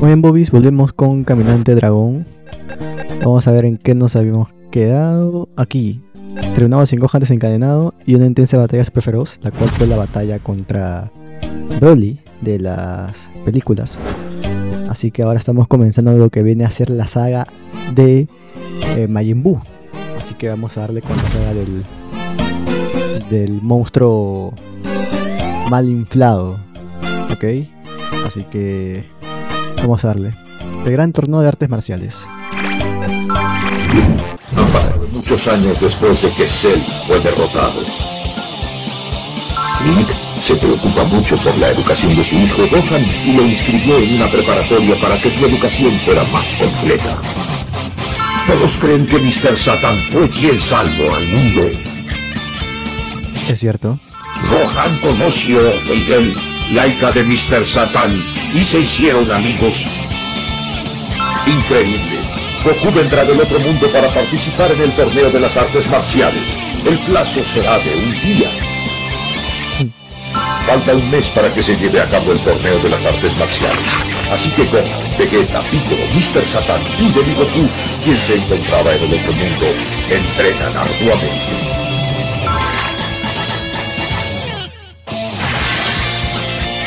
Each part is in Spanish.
Muy bien, Bobis, volvemos con Caminante Dragón. Vamos a ver en qué nos habíamos quedado. Aquí, terminamos sin Gohan desencadenado y una intensa batalla super feroz, la cual fue la batalla contra Broly de las películas. Así que ahora estamos comenzando lo que viene a ser la saga de eh, Majin Buu. Así que vamos a darle con la saga del, del monstruo mal inflado. ¿Ok? Así que vamos a darle. El gran torneo de artes marciales. Han pasado muchos años después de que Cell fue derrotado. Link se preocupa mucho por la educación de su hijo Gohan y lo inscribió en una preparatoria para que su educación fuera más completa. Todos creen que Mr. Satan fue quien salvó al mundo. Es cierto. Gohan conoció a Miguel, la hija de Mr. Satan, y se hicieron amigos. Increíble. Goku vendrá del otro mundo para participar en el torneo de las artes marciales. El plazo será de un día. Falta un mes para que se lleve a cabo el torneo de las artes marciales. Así que Gohan, Vegeta, Piccolo, Mr. Satan y Goku, quien se encontraba en el otro mundo, entrenan arduamente.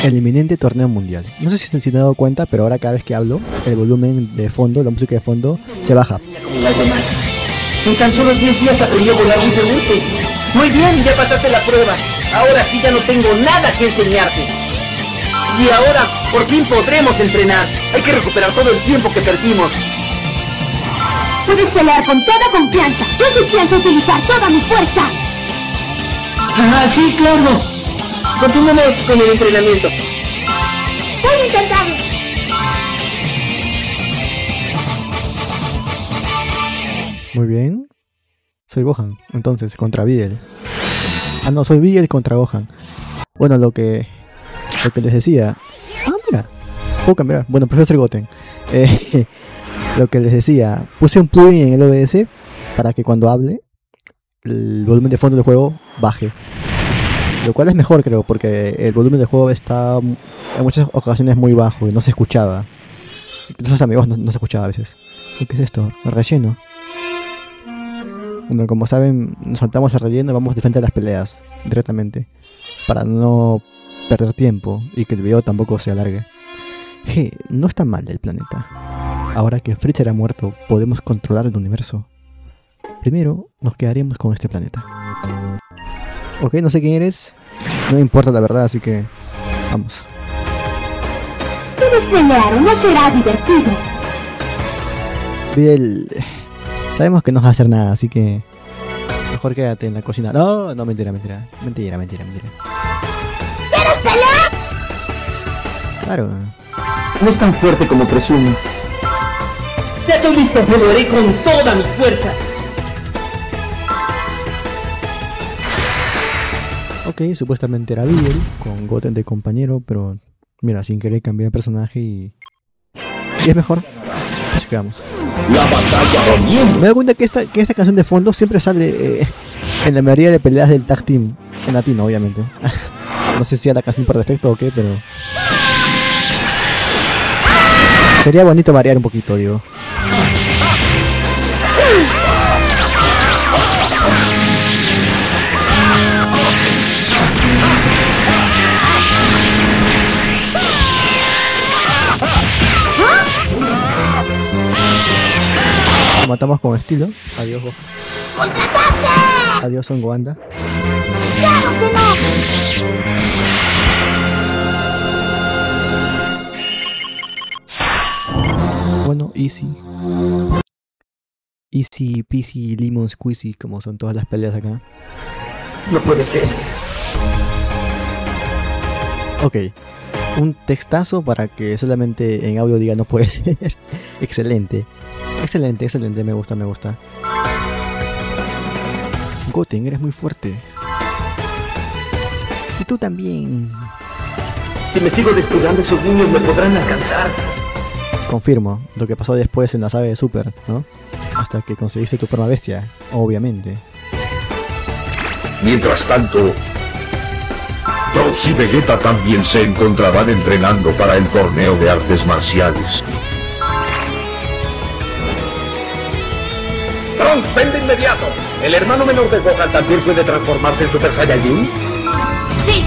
El inminente torneo mundial. No sé si se han dado cuenta, pero ahora cada vez que hablo, el volumen de fondo, la música de fondo, se baja. como las demás. En tan solo 10 días aprendió a volar libremente. Muy bien, ya pasaste la prueba. Ahora sí ya no tengo nada que enseñarte. Y ahora, por fin podremos entrenar. Hay que recuperar todo el tiempo que perdimos. Puedes pelear con toda confianza. Yo sí pienso utilizar toda mi fuerza. Ah, sí, claro. Continuemos con el entrenamiento. Voy a intentarlo. Muy bien. Soy Gohan, entonces, contra Videl. Ah, no, soy Videl contra Gohan. Bueno, lo que, lo que les decía. Ah, mira. Puedo cambiar. Bueno, prefiero ser Goten. Eh, lo que les decía. Puse un plugin en el OBS para que cuando hable, el volumen de fondo del juego baje. Lo cual es mejor, creo, porque el volumen del juego está en muchas ocasiones muy bajo y no se escuchaba. Incluso amigos no, se escuchaba a veces. ¿Y ¿Qué es esto? Relleno. Bueno, como saben, nos saltamos al relleno y vamos de frente a las peleas directamente. Para no perder tiempo y que el video tampoco se alargue. Je, no está mal el planeta. Ahora que Freezer ha muerto, podemos controlar el universo. Primero, nos quedaremos con este planeta. Ok, no sé quién eres. No me importa la verdad, así que... Vamos. Debes pelear no será divertido. Videl... Sabemos que no vas a hacer nada, así que... Mejor quédate en la cocina. No, no, mentira, mentira. Mentira, mentira, mentira. ¿Quieres pelear? Claro. No es tan fuerte como presumo. Ya estoy listo, haré con toda mi fuerza. Supuestamente era Videl, con Goten de compañero, pero... Mira, sin querer cambié de personaje y... Y es mejor. Así que vamos. La batalla comienza. Me doy cuenta que esta, que esta canción de fondo siempre sale eh, en la mayoría de peleas del tag team. En latino, obviamente. no sé si sea la canción por defecto o qué, pero. Sería bonito variar un poquito, digo. Matamos con estilo. Adiós, Gohan. Adiós, Son Goanda. Bueno, easy. Easy peasy lemon squeezy, como son todas las peleas acá. No puede ser. Ok. Un textazo para que solamente en audio diga no puede ser. excelente. Excelente, excelente. Me gusta, me gusta. Goten, eres muy fuerte. Y tú también. Si me sigo descuidando, esos niños me podrán alcanzar. Confirmo lo que pasó después en la saga de Super, ¿no? Hasta que conseguiste tu forma bestia, obviamente. Mientras tanto, Trunks y Vegeta también se encontraban entrenando para el torneo de artes marciales. Ven de inmediato. ¿El hermano menor de Gohan también puede transformarse en Super Saiyajin? Sí.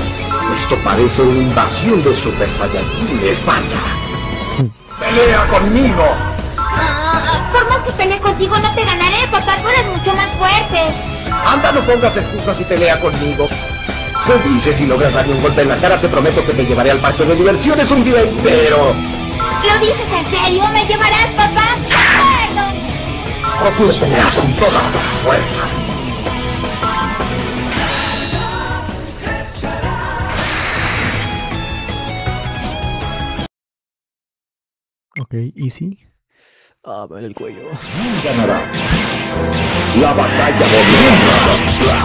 Esto parece una invasión de Super Saiyajines, vaya. ¡Pelea conmigo! Ah, por más que pelee contigo, no te ganaré, papá. Tú eres mucho más fuerte. Anda, no pongas excusas y pelea conmigo. ¿Qué dices? Si logras darme un golpe en la cara, te prometo que te llevaré al parque de diversiones un día entero. ¿Lo dices en serio? ¿Me llevarás, papá? ¡Acuerdo! Con todas tus fuerzas. Ok, easy. Ah, me duele el cuello. Ganará. La batalla comienza.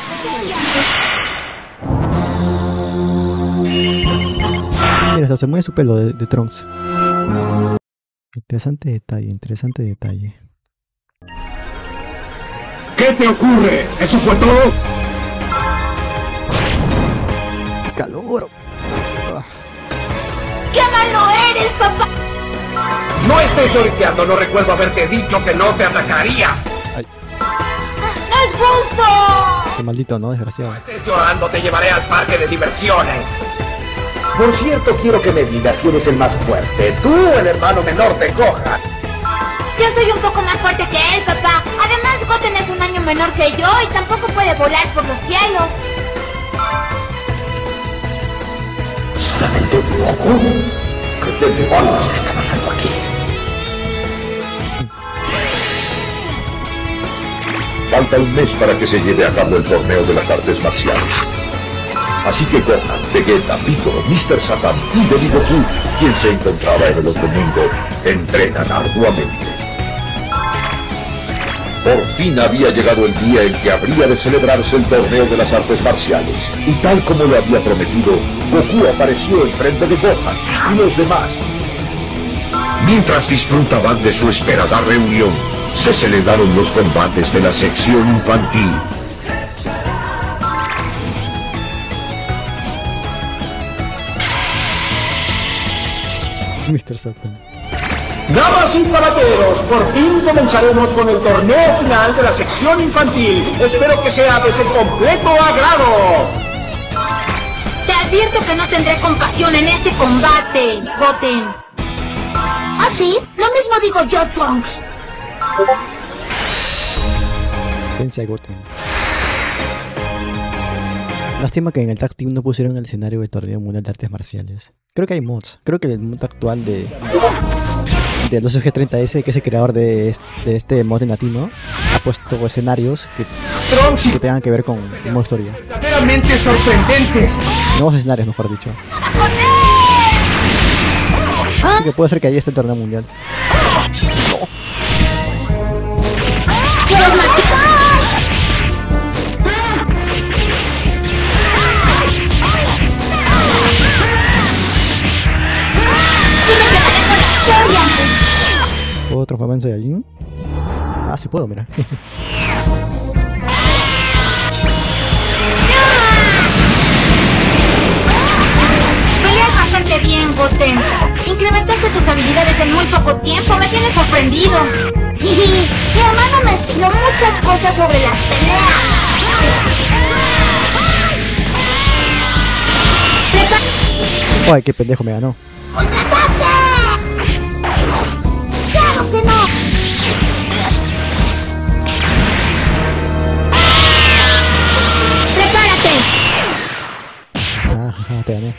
hasta se mueve su pelo de, de Trunks. Interesante detalle, interesante detalle. ¿Qué te ocurre? ¿Eso fue todo? ¡Calor! ¡Qué malo eres, papá! No estés lloriqueando, no recuerdo haberte dicho que no te atacaría. ¡No es justo! Qué maldito, ¿no? Desgraciado. Estés llorando, te llevaré al parque de diversiones. Por cierto, quiero que me digas quién es el más fuerte, tú o el hermano menor de Gohan. Yo soy un poco más fuerte que él, papá. Además, Goten es un año menor que yo y tampoco puede volar por los cielos. ¿Está del loco? ¿Qué demonios está pasando aquí? Falta un mes para que se lleve a cabo el torneo de las artes marciales. Así que Gohan, Vegeta, Piccolo, Mr. Satan y Baby Goku, quien se encontraba en el otro mundo, entrenan arduamente. Por fin había llegado el día en que habría de celebrarse el torneo de las artes marciales, y tal como lo había prometido, Goku apareció enfrente de Gohan y los demás. Mientras disfrutaban de su esperada reunión, se celebraron los combates de la sección infantil. Mr. Satan. Damas y caballeros, por fin comenzaremos con el torneo final de la sección infantil. Espero que sea de su completo agrado. Te advierto que no tendré compasión en este combate, Goten. ¿Ah, sí? Lo mismo digo yo, Trunks. Vence a Goten. Lástima que en el Tag Team no pusieron el escenario del torneo mundial de artes marciales. Creo que hay mods. Creo que el mod actual de de los G30S, que es el creador de este, de este mod en latino, ha puesto escenarios que, tengan que ver con el modo historia. verdaderamente sorprendentes. Nuevos escenarios, mejor dicho. Así que puede ser que ahí esté el torneo mundial. ¿Puedo transformarme en Saiyajin? Ah, sí puedo, mira. Peleas bastante bien, Goten. Incrementaste tus habilidades en muy poco tiempo. Me tienes sorprendido. Mi hermano me enseñó muchas cosas sobre las peleas. Ay, qué pendejo me ganó. Ah, gané.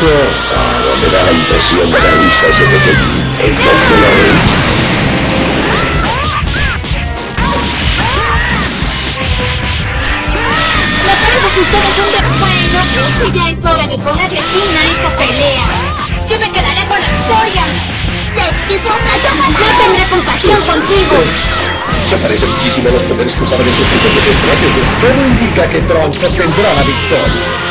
Gohan me da la impresión de haber visto ese pequeño en Doctor Rage. Me parece que ustedes son de... Bueno, creo que ya es hora de ponerle fin a esta pelea. Yo me quedaré con la victoria. Yo tendré compasión contigo. Se parece muchísimo a los poderes que usaban en sus tiempos extraños. Todo indica que Trunks sostendrá la victoria.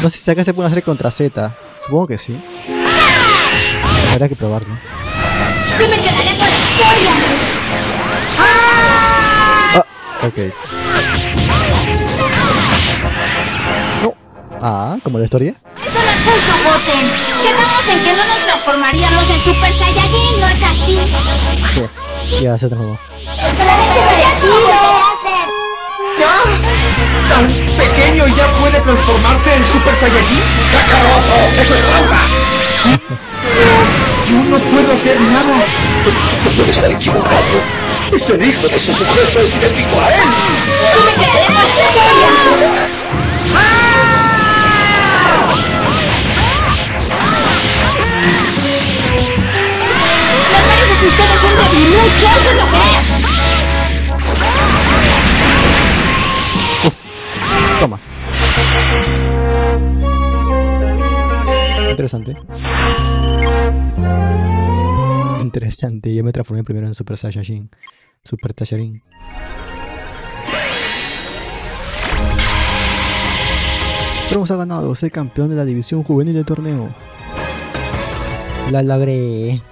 No sé si acá se puede hacer contra Z. Supongo que sí. Habrá que probarlo. Yo me quedaré con la victoria. Ah, ok. No. Ah, como la historia. Eso no es justo, Goten. Quedamos en que no nos transformaríamos en Super Saiyajin, ¿no es así? Ya se transformó. ¡Solamente Saiyajin! ¿Tan pequeño y ya puede transformarse en Super Saiyajin? ¡Kakaroto! ¡Eso es trampa! Yo no puedo hacer nada. No puede estar equivocado. Ese hijo de ese sujeto es idéntico a él. ¡Yo me quedaré con la Yo me transformé primero en Super Saiyajin. Super Saiyajin. Trunks ha ganado. Soy campeón de la división juvenil del torneo. La logré.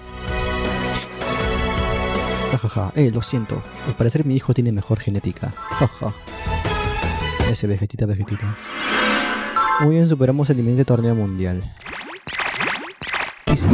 Jajaja. Eh, lo siento. Al parecer mi hijo tiene mejor genética. Jaja. Ese vegetita, vegetita. Muy bien, superamos el inminente torneo mundial. Y sí.